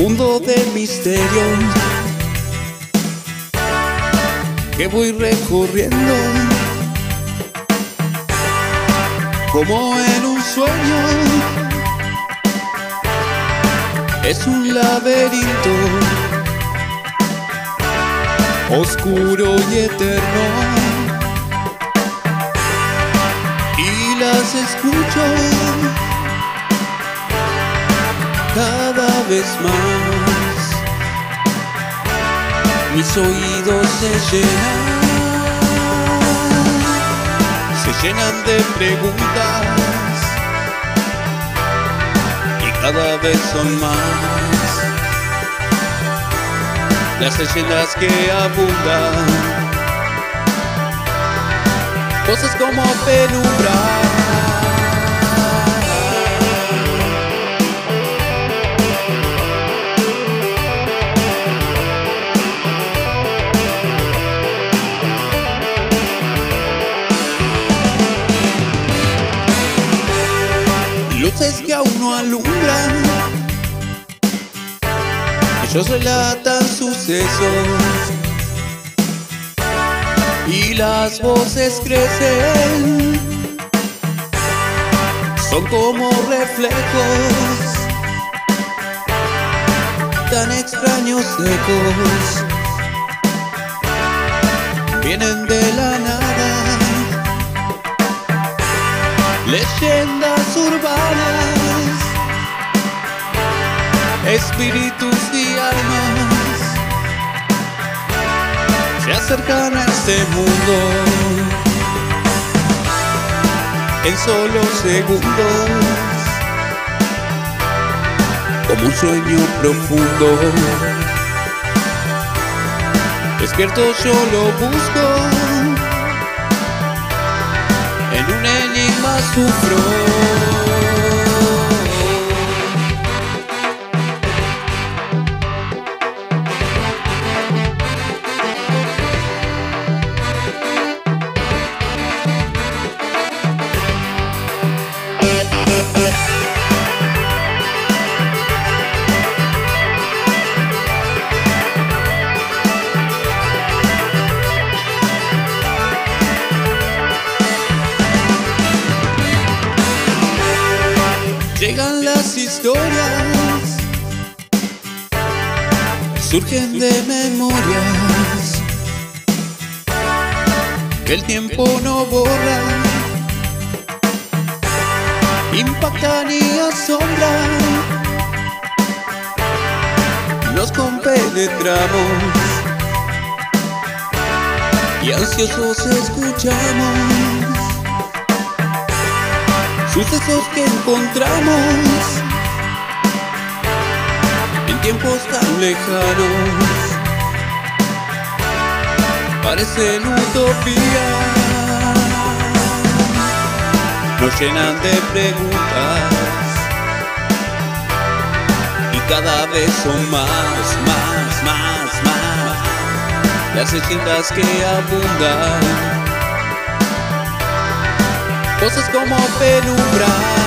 mundo de misterio que voy recorriendo como en un sueño. Es un laberinto oscuro y eterno. Y las escucho vez más. Mis oídos se llenan, se llenan de preguntas y cada vez son más las leyendas que abundan, cosas como penumbra. Luces que aún no alumbran. Ellos relatan sucesos y las voces crecen, son como reflejos tan extraños ecos, vienen de la nada, espíritus y almas se acercan a este mundo en solo segundos, como un sueño profundo. Despierto yo lo busco, en un enigma sufro. Historias, surgen de memorias que el tiempo no borra, impactan y asombran, nos compenetramos. Y ansiosos escuchamos. Sucesos que encontramos. en tiempos tan lejanos. Parecen utopía nos llenan de preguntas. Y cada vez son más, más, más, más. Las leyendas que abundan. Cosas como penumbra.